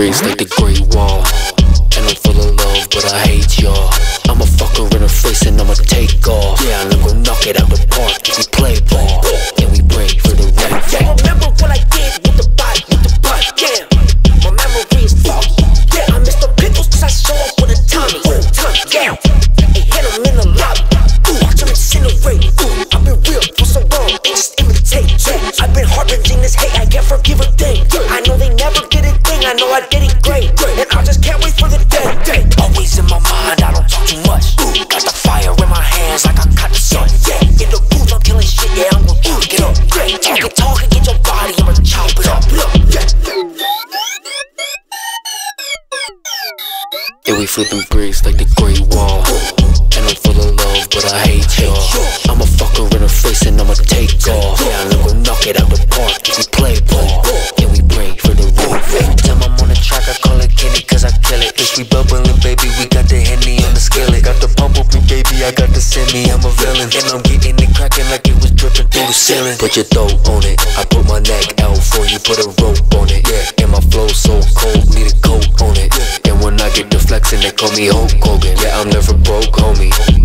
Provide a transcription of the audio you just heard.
braids like the Great Wall. And I'm full of love, but I hate y'all. I'ma fuck her in her face and I'ma take off. Yeah, I'm gonna knock it out the park if we play ball. And we pray for the right Yeah, remember what I did with the body, with the body, yeah. My yeah. I the pickles cause I show up with a Tommy, a Tommy, yeah. And him in the lobby, watch him incinerate. I've been real for so long, they just imitate. I've been harboring this hate, I can't forgive a thing. I know they Wait for the day, day. Always in my mind, I don't talk too much. Ooh, got the fire in my hands like I caught the sun, yeah. In the booth, I'm killing shit, yeah, I'm gonna it up, yeah. Talk it, talk get your body, I'ma chop it up, look, yeah. And we flipping bricks like the Great Wall. And I'm full of love, but I hate y'all. I'ma fuck her in her face and I'ma take off. Yeah, I'm gonna knock it out the park if we play ball. And we pray for the right Every time I'm on the track, I call it Kenny Bubbling, baby, we got the Henny on the skillet. Got the pump up, baby, I got the semi, I'm a villain. And I'm getting it cracking like it was dripping through the ceiling. Put your throat on it. I put my neck out for you, put a rope on it. Yeah, and my flow so cold, need a coat on it. And when I get the flexing, they call me Hulk Hogan. Yeah, I'm never broke, homie.